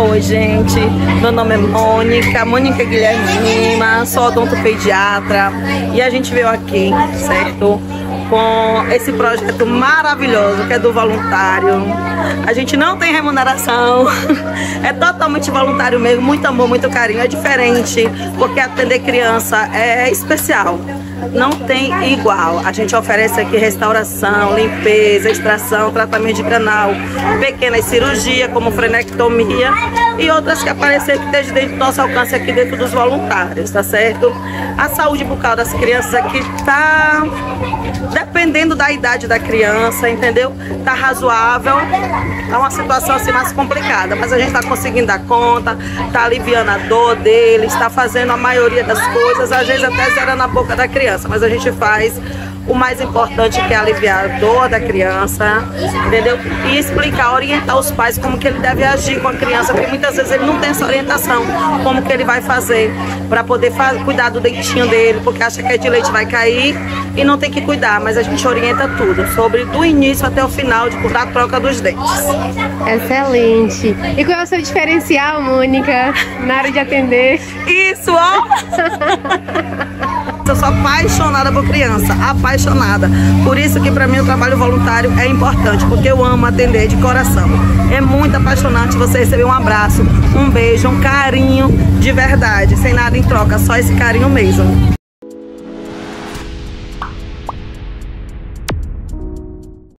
Oi, gente. Meu nome é Mônica, Mônica Guilherme Lima, sou odontopediatra e a gente veio aqui, certo? Com esse projeto maravilhoso que é do voluntário. A gente não tem remuneração, é totalmente voluntário mesmo, muito amor, muito carinho. É diferente, porque atender criança é especial não tem igual. A gente oferece aqui restauração, limpeza, extração, tratamento de canal, pequenas cirurgias como frenectomia e outras que aparecer que esteja dentro do nosso alcance aqui dentro dos voluntários, tá certo? A saúde bucal das crianças aqui tá dependendo da idade da criança, entendeu? Tá razoável. É uma situação assim mais complicada, mas a gente tá conseguindo dar conta, tá aliviando a dor deles, tá fazendo a maioria das coisas, às vezes até zerando a boca da criança, mas a gente faz o mais importante que é aliviar a dor da criança, entendeu? E explicar, orientar os pais como que ele deve agir com a criança, porque muitas vezes ele não tem essa orientação, como que ele vai fazer para poder cuidar do dentinho dele, porque acha que é de leite vai cair e não tem que cuidar, mas a gente orienta tudo, sobre do início até o final, de, da troca dos dentes. Excelente. E qual é o seu diferencial, Mônica, na hora de atender? Isso, ó! Eu sou apaixonada por criança, apaixonada. Por isso que para mim o trabalho voluntário é importante, porque eu amo atender de coração. É muito apaixonante você receber um abraço, um beijo, um carinho de verdade, sem nada em troca, só esse carinho mesmo.